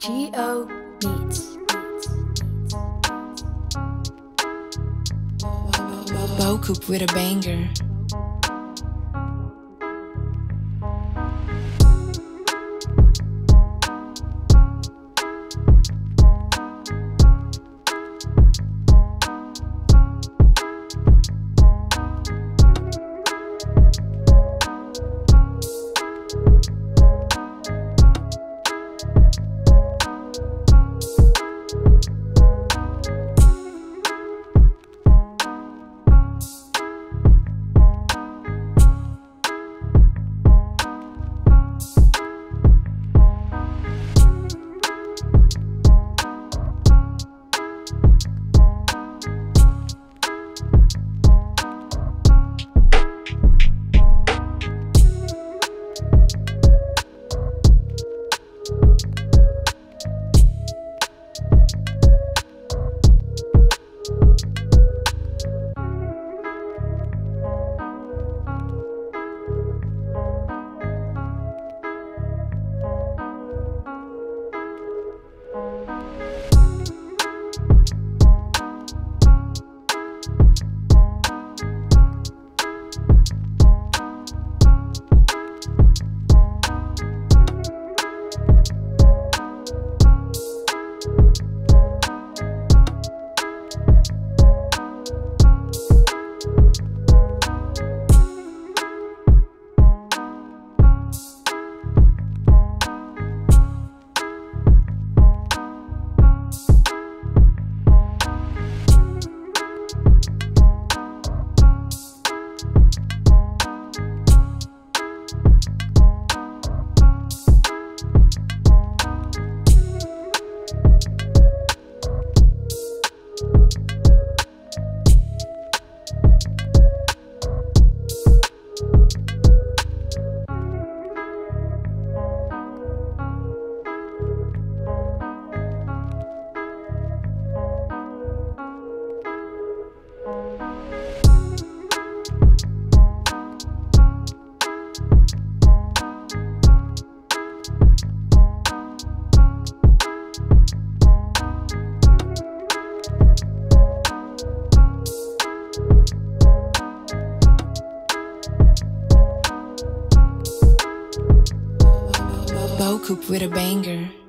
G.O. Beats. Bocoup with a banger. Bocoup with a banger.